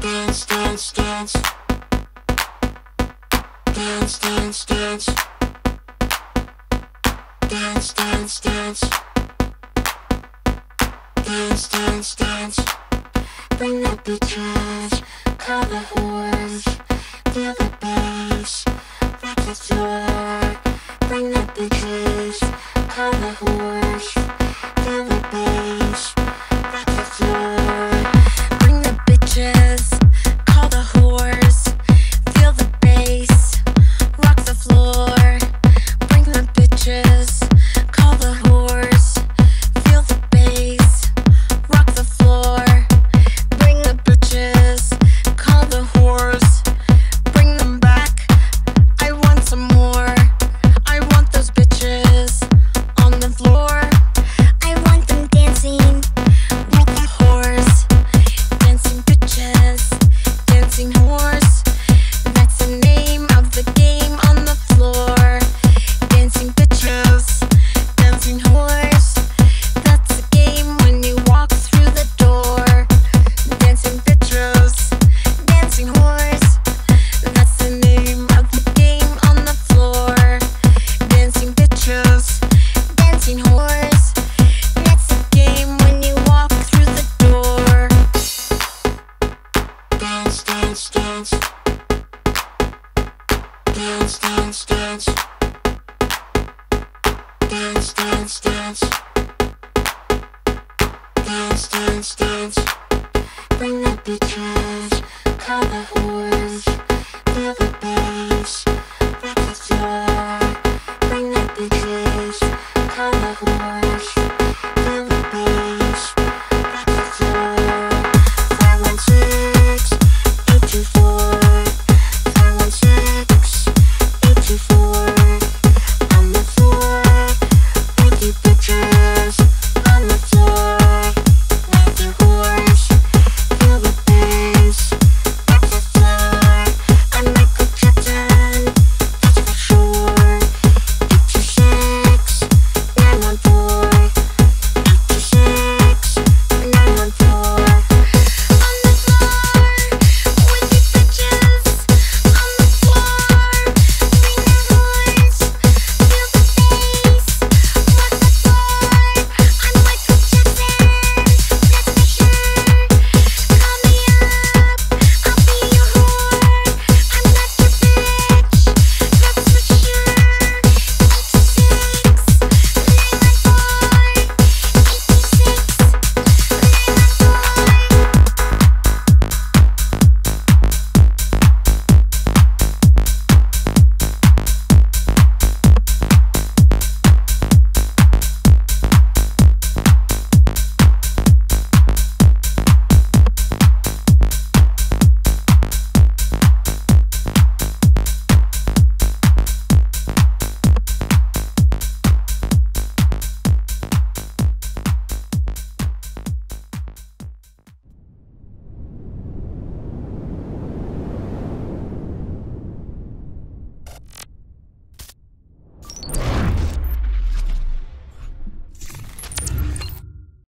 dance, dance, dance. Dance, dance, dance. Dance, dance, dance. Dance, dance, dance. Bring up the trash, cover horse, feel the bass. wanting more. dance. Dance, dance, dance. Bring the beaches, cover the